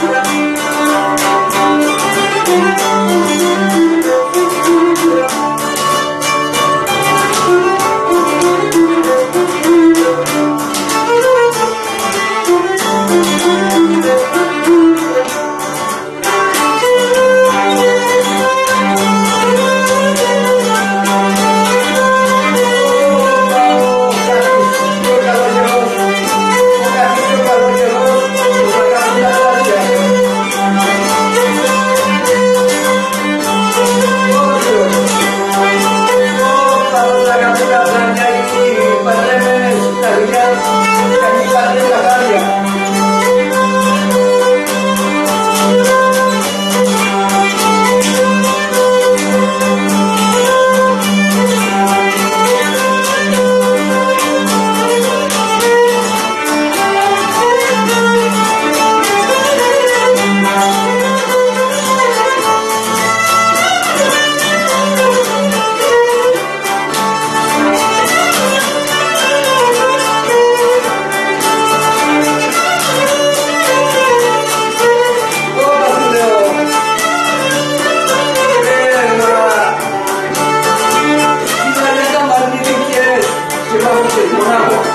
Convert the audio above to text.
right. yeah. Bravo.